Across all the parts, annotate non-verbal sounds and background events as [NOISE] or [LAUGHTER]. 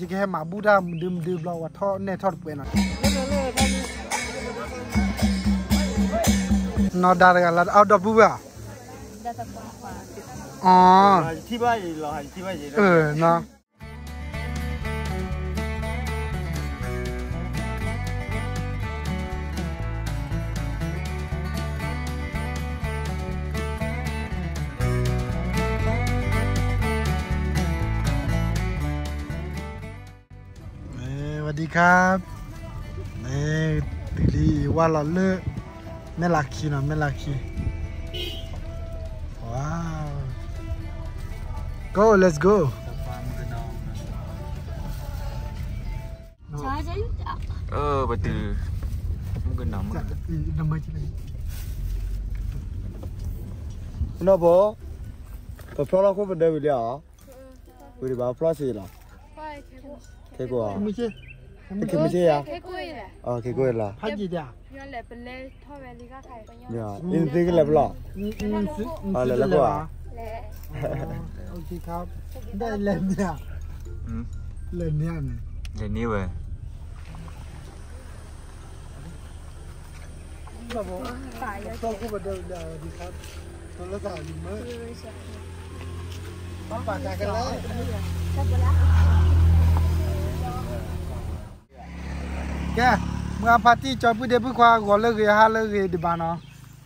chỉ cái mà bù đa đừng đừng lo và thọ nè thọ quên à nó đa là out of bù à ờ ที่บ้านเราหันที่บ้าน ừ nó Ê, สวัสดี ครับนี่ตีลีว่าเราเลิกไม่ลักคีนะไม่ลักคีว้าว go let's go ờ bà từ không cần nóng năm mươi chứ nó bố bà phó nó không vấn đề gì hả vì bà phó gì là thế của không biết 개구지 야. 개구이 래. 어, 개구이 라. 파지 야. 이건 레벨레 터벨리가 달고 요. 야, 인스그 레벨 러. 인스 아, 레벨 러. 네. 오케 이, 갑. 근데 레미 야. 응. 레미야 네. 레니 왜? 뭐, 또그 뭐들 어디 가? 돌아 다니 면. 뭐? 뭐 바자가 나. แกมื่อพาที่จอยพูดเดบุควาก่อนเลิกเฮาเลิกเฮดิบ้านเนาะ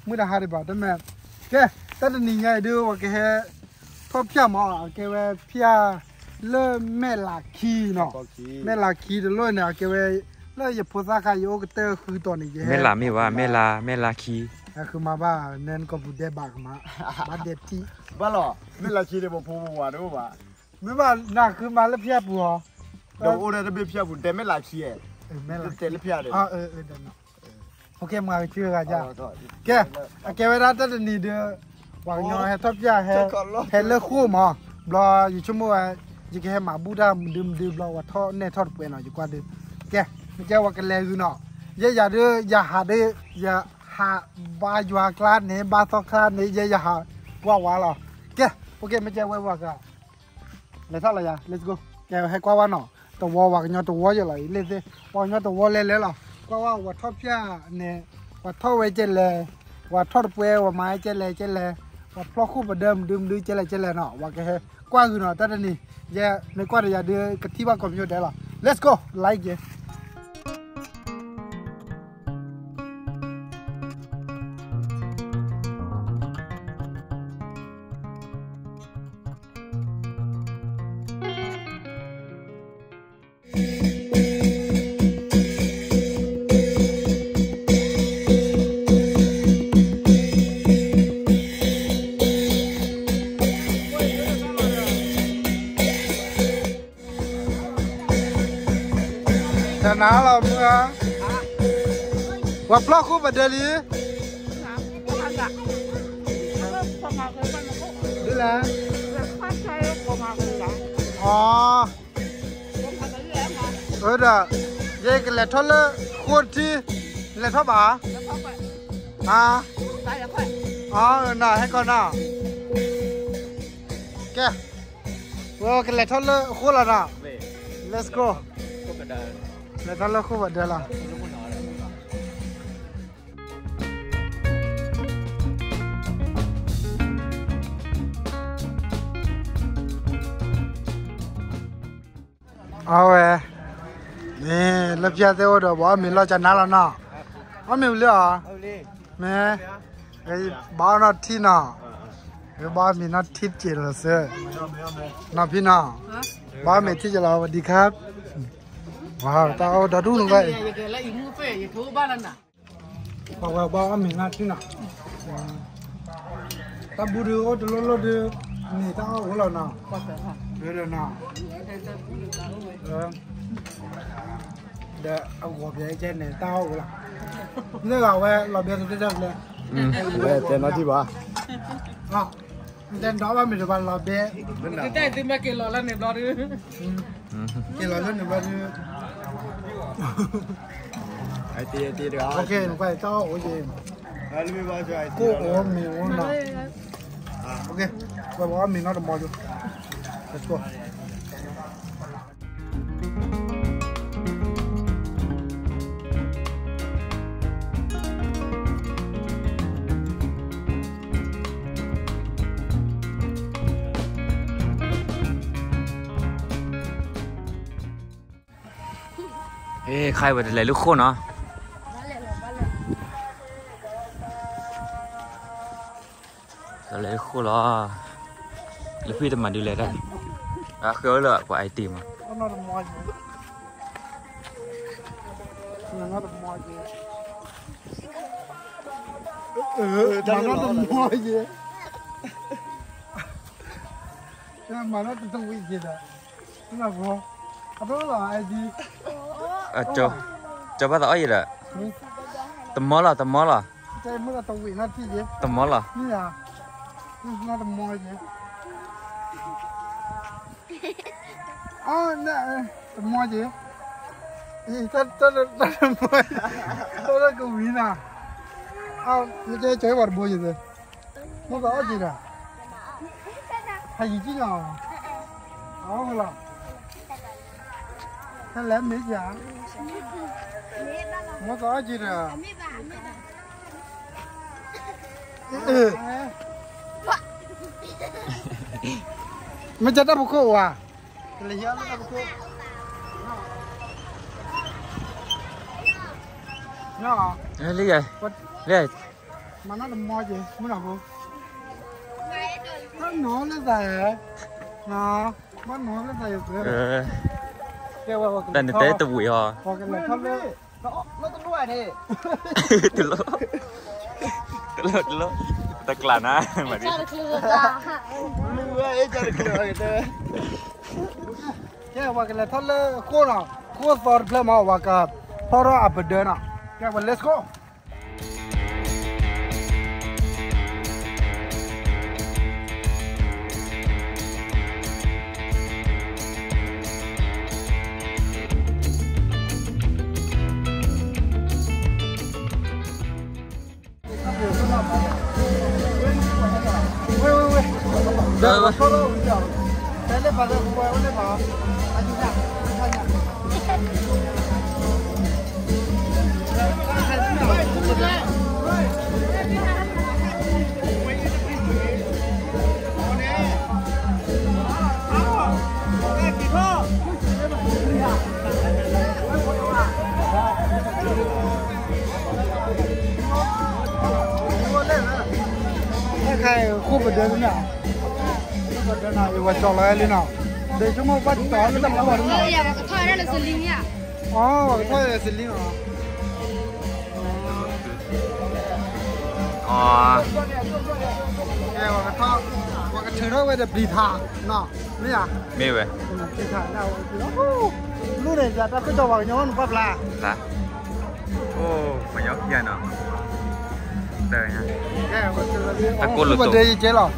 เมื่อได้ฮาดิบ้าแต่แม่แกแต่ตอนนี้ไงดูว่าแกทอพี่มาแกว่าพี่เลิกแม่ลาคีเนาะแม่ลักขี้เดี๋เลิกเนี่ยแกว่าเลิกอย่าพูดซะค่ะโยกเตอร์คือตอนนี้แม่ลาไม่ว่าแม่ลาแม่ลาขี้คือมาบ้าเน้นก็พูดเดบากมามาเด็ดที่บ้าหรอแม่ลาคีเดี๋ยวผมพูดว่าด้วยว่าไม่ว่าน่าคือมาแล้วพี่ปัวเดี๋ยวโอ้เดี๋ยวเบี้ยพี่ปัวแต่แม่ลาขี้ อย่าอย่าเด้ออย่าหาเด้ออย่าหาบาอยู่คลาดเนี่ยบาซอกคลาดเนี่ยอย่าอย่าหาว่าว่าหรอแกโอเคไม่ใช่ว่าว่ากันเลยท่าไรอ่ะ let's go แกให้กว่าว่าเนาะ ตัววอว่ากันยอตัววออยู่เลยเลยสิว่ายอตัววอเลยเลยหรอกว่าว่าว่าทอดยาเนี่ย ว่าท่อไว้เจเลยว่าทอดเปลือยว่าไม้เจเลยเจเลยว่าพลอกคู่ประเดิมดื่มดื้อเจเลยเจเลยเนาะว่าแกเฮกว้างอยู่เนาะแต่ตอนนี้อย่าในกว่าอย่าเดือกะที่ว่าก่อนอยู่ได้หรอ let's go like it ชนะเราเมื่อว่าพลอกคู่ประเดิมนี้ดูแลอ๋อเออเด้อเย่กันแหละทอดเลยขวดที่แหละทอดบ่าอ่าอ๋อเออน่ะให้ก่อนน่ะแกว่ากันแหละทอดเลยขวดละน่ะ let's go Natala ko wadala. Awe. Ni lapya te odo ba mi la cha na la na. A mi le a. Me. Ai ba na thi na. Ai ba mi na thi che la se. Na phi na. บ้าเมที่จะรอสวัสดีครับ Wow, tao đã đúng vậy. Bảo bảo bảo mình ăn chứ nào. Tao bù được, ô tô lô lô đưa. Tao uống lần nào. được rồi nào. Để ông gọp giấy trên này tao cũng là. Nếu bảo về là biết tôi được này. Ừ, về tên nó chi bà. Vâng. À, tên đó ba mình được bàn lò bè. Cái tên thì mà kêu lò lên này lò đi. Kêu lò lên này lò đi. [LAUGHS] 来跌跌的啊！OK，快招我。这来。过我米我拿。，OK，我把米拿着摸着。Let's。khai và lấy lúc khô nó giờ lấy khô nó lấy phi tầm mà đi lấy đây à khơi lợ của ai tìm à ừ, nó đừng mua gì mà nó đừng mua gì đó nó là vô đó là ai gì 啊，就就不到一了。怎么了？怎么了？在那个东为那地里。怎么了？你呀，那怎么了？啊，那怎么的？咦，这这这这么的？这个为呢？啊，你这这玩的么子？那个二级的，还一级呢？好了。nó lấy mít dạ nó có gì nè? Ừ mới chết đó một à? Cái nhớ nó một cô nó lý gì lý mà nó làm mò gì? Mới làm không? Nó nó nó dài nó bắt nó nó dài rồi Tần tế tụi bụi hò. Nó tụi đuôi thế. Tụi lỗ Tụi lỗ tụi Kita Ta klan [LAUGHS] á mà đi. Lừa ấy cho được lừa kìa let's go. 别跑，来停下，停！来，来，看，看，看，看！我在，我在。下！来！看，不着了呢？不着了，我找来。để chúng nó bắt tỏ cái tầm nó vào đúng không? Thôi đây là xử lý nhỉ? Ồ, thôi là xử lý à? À. Em vào cái thao, vào cái thứ đó bây giờ bị thả, nọ, mấy à? Mấy vậy? Ừ, bị thả nào? Lúc này giờ ta cứ cho vào nhau nó bắp là. Là. Ô, phải nhóc kia nào. Đời nha. Ta cô lụt tổ. Rồi?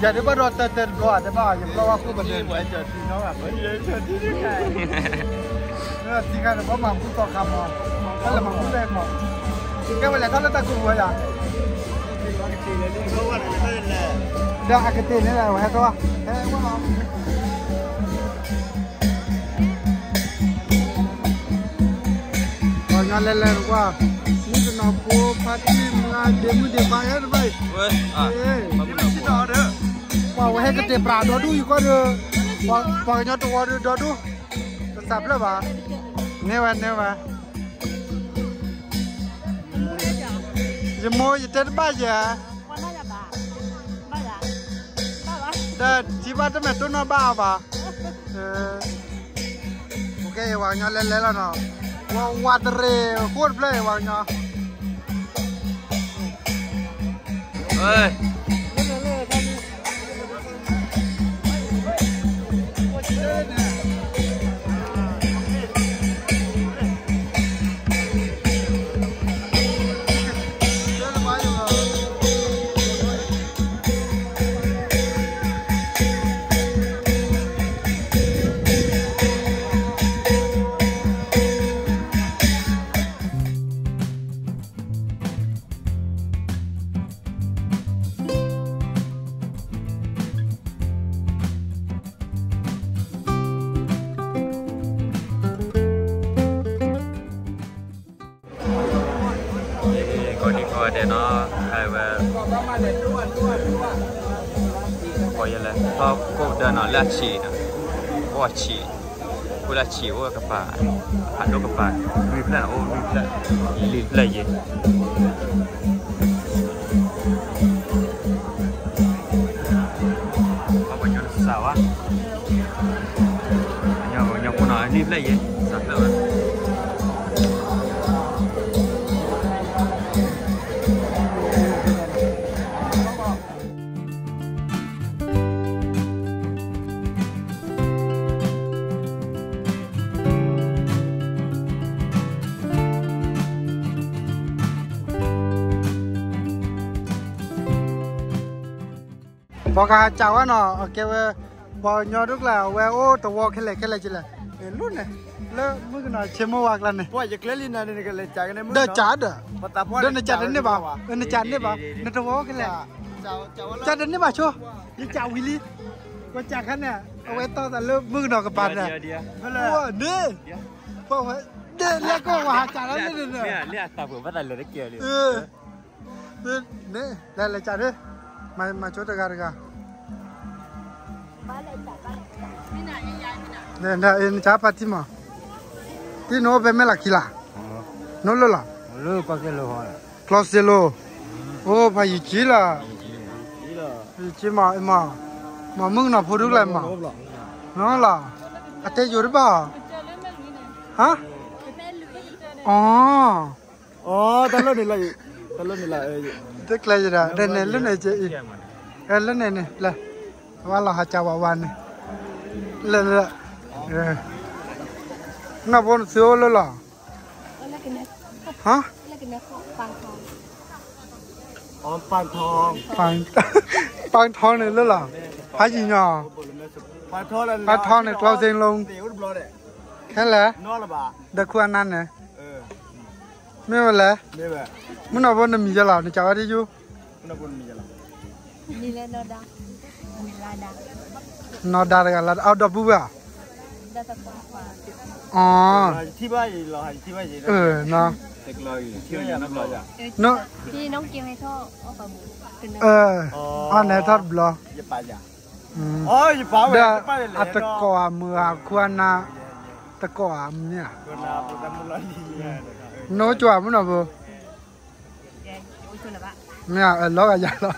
อย่าได้ว่ารอเตือนก่อนได้ป่ะอย่าเพราะว่าคู่บันเทิงไว้เจอที่น้องแบบเฮ้ยเจอที่นี่ไงเนี่ยที่กันเพราะมังคู่ต่อคำมองก็เลยมังคู่แรงมองที่กันวันไหนท่านตะกูไว้ล่ะเดี๋ยวอากตินี่แหละไว้ให้ตัวเฮ้ยว่า nga le le kwa ni to na ko pa ti nga de mu de ba ya ba we a ba mu na ko pa wa he ke te pra do du ko de pa pa nya to wa do du to sap le ba. Ne wa ne wa je mo je te ba ya? Dad, chị ba tao mẹ tôi nó ba. Bà. Ok, vào nhau lên lên là nào. Wow, what the real? Good play, Wanya. Hey. koyala to ko dana la chi na. Ko chi. La chi o ka pa. Ha do ka pa. Ri plan o plan li apa yang sawah nyon nyon ko na li la ye. Sa bỏ hà chào á nó ờ, kêu ờ, bỏ nhỏ rất là quê ô tàu vô cái này cái này chỉ là ờ, luôn này. Lỡ mới cái nói chém mua lần này. Bỏ giật lấy này này cái này chả cái này đỡ chả đỡ đỡ này chả đến đấy bà. À? đỡ chả đến đấy bà. Nó tàu wo cái này. Dạ. Chả đến đấy bà chưa đi chào Willy. Dạ. Có chả khăn nè. Ông ấy to là lỡ mưa nào cái bàn này, wow đi bỏ phải đi lấy con mà chả lắm đấy nữa nè. nè tao vừa bắt lại lỡ kia liền. Ừ. Ừ. Nè đây là chả đấy mà mà chỗ tao gà rồi nè nda en chapa tima ti no be me la kila? No lo la? Lo pa ke lô ha. Class de lo o pa yi chi la? Ít chi mà ma. E mà mưng nó phụ được lại mà nó là à thế rồi ba? Hả ờ ờ ta lên này lại ta lên này lại tức là gì đó đây này lúc này chị đây lúc này này là và là hạt chào bà bà này là là 哎，那不是最好了啦？啊？半汤，半汤，半汤 [LAUGHS] 的了啦，还行啊。半汤的，老真龙。还来。拿了吧。得苦啊难呢。嗯。没有来。没有。我那不能米了，你家的就。我那不能米家了。你来拿的。你来拿。拿的那个，拿的不吧？ ได้สักกว่าอ๋อ ที่บ้านลอยที่บ้านเออเนาะเด็กลอยเที่ยวอย่างน้ำลอยอะเนาะที่น้องเกียงให้ท่อเอาปลาหมึเอออ๋อไหนทอดบล็อกอย่าปลาอยอ๋ออย่าปลาเดี๋ยวอัตกอมือควรนาตะกอมเนี่ยโนจวบมั้งเหรอเบอเนี่ยเออล้อกัะยาล้อ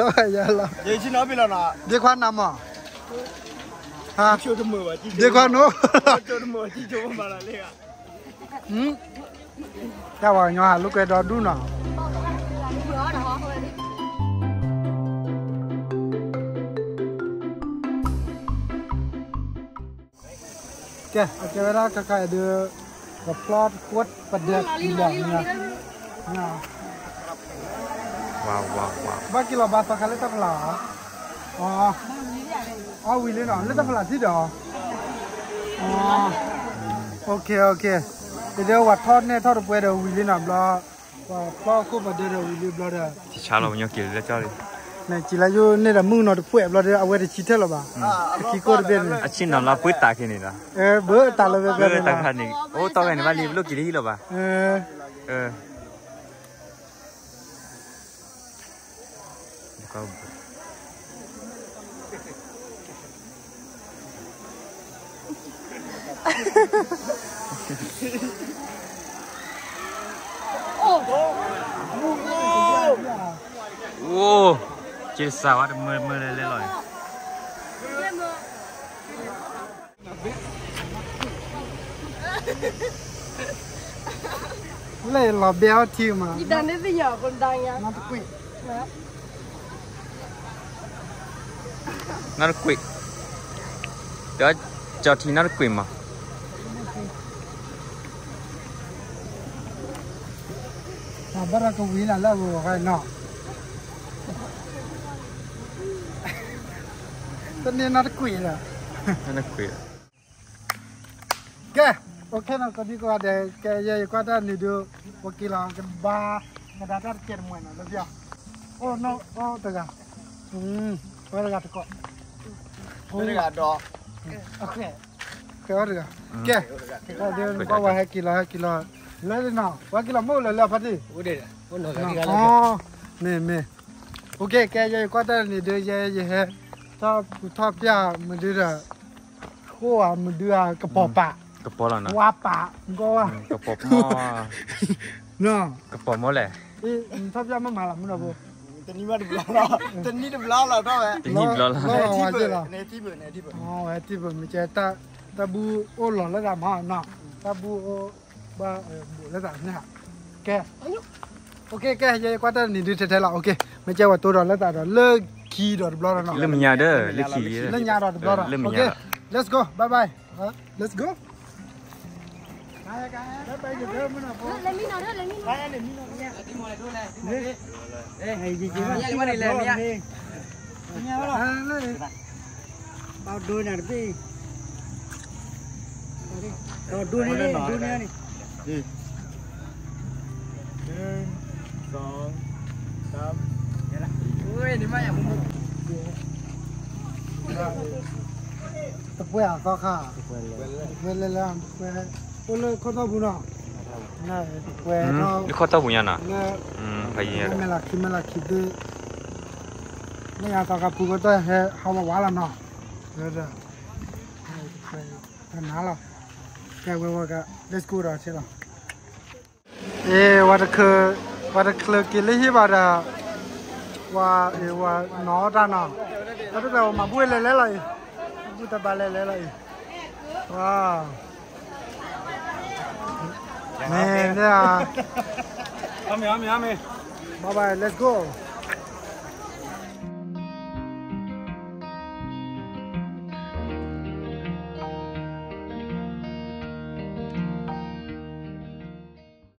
ล้อกันยาล้อเดี๋ยวชิ้นน้อยล้นะเดี๋ยวควันน้ำอะ อยู่เนี่ยละมึงเนาะป่วยบลาเดี๋ยวเอาไว้ที่ชิ 哦，啊，为了呢，那个不拉几的哦。哦，OK OK，这叫我套呢，套的不会的，为了呢，不拉，不拉过不得的，为了不拉的。提查了，我要给人家里。那起来就那个梦呢，就不会不拉的，我的起特了吧？啊，起过的边的。啊，起呢，那不会打给你的。呃，不会打了呗。不会打给你，我打给你，把你录给你了吧？嗯。呃。ကောက် Wow, chết sao á, mưa mưa lên lên rồi. Lấy lò béo thiêu mà. Đi đàn đến bây giờ còn đang nhá. À? Nó quỷ. Dạ. Nó quỷ. Đó, cho thì nó quỷ mà. bắt ra công ý là lâu rồi phải nọ tất nhiên nó quỷ rồi. Nó quỷ. Rồi ok nó có đi qua để cái gì? Qua đó nửa đường một kilo cái ba cái đá đất kia mồi nó được chưa? Ô nó ô tự cả ừ qua được cả tự có được cả đó ừ, ok. Cái đó được cả ok cái đó được qua hai kilo hai kilo วแกยังก็ได้นี่ดูวกิลองกันบ้ากระดาษเขียนมวยนะแล้วเดียวโอ้โนโอ้ตะกะอืมไว้ละกันตะกอ นี่ก็ดอก โอเคแกว่าตะกะแกก็เดี๋ยวก็ว่าให้กิโลให้กิโลแล้วนี่นะว่ากิโลหมดเลยแล้วพอดี อุ้ยเด็ดอุ้ยหนู อ๋อนี่นี่โอเคแกยังก็ได้นี่เดี๋ยวยังยังถ้าถ้าพี่มันดูละ คู่อ่ะมันเดือกระป๋อปะ กระป๋อแล้วนะ ว่าปะก็ว่า กระป๋อหม้อ เนาะ กระป๋อหม้อแหละ เอ๊ะชอบยามามาละมึงนะบ่ တနည်းမတဘလောက်တော့တနည်းတဘလောက်တော့တော့ จะหยิบแล้วล่ะ รอว่าจะล่ะ နေတိဘနေတိဘ อ๋อไอ้ที่ผมจะตาตาบูโอ้ ba ờ, bộ lá tạng nha. Kè ok kè giờ qua ta nhìn đi thế thế là ok. Mấy cháu và tôi rồi lá tạng rồi. Lơ kỳ rồi blog rồi lơ nhà đó lơ kỳ lơ nhà rồi blog rồi ok let's go. Bye bye. Huh? let's go. Hãy subscribe cho kênh Ghiền Mì Gõ Để không bỏ lỡ những video hấp dẫn đi một hai ba ui đi mày không tập quay à sao cả à? quay lên. Làm quay quay lên con tao bùn nào này quay ừ, nó đi con tao bùn nhà nào ừ phải gì ờ, vậy mày là khi mày là khi đi. Mày à tao gặp bùn cái tôi hay không mà quá là nó được rồi. Nó nào rồi Okay, we work out. Let's go down, chill on. Eh, what a cur, what a clerk, you live about a wa, you wa, no, da no. What do you ma bui le le lai? Bu ta ba le le lai. Wow. Man, yeah. Ame, ame, ame. Bye bye, let's go.